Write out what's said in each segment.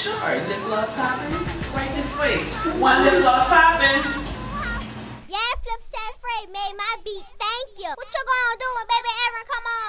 Sure, lip gloss popping. Right this way. One lip gloss popping. Yeah, Flipset Fred made my beat. Thank you. What you gonna do when baby Erin come on?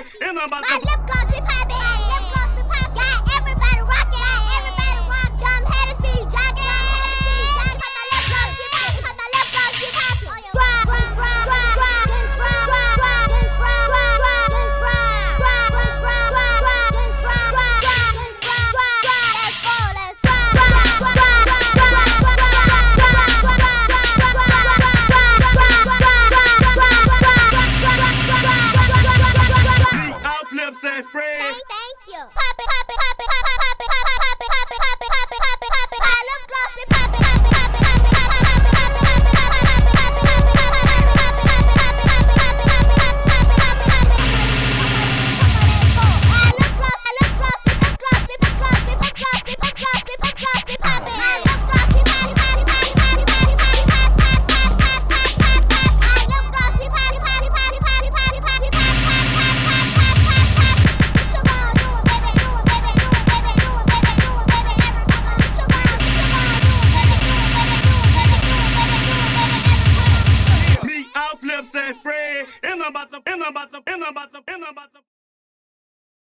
in the mother. my friend. Thank, thank you. Papa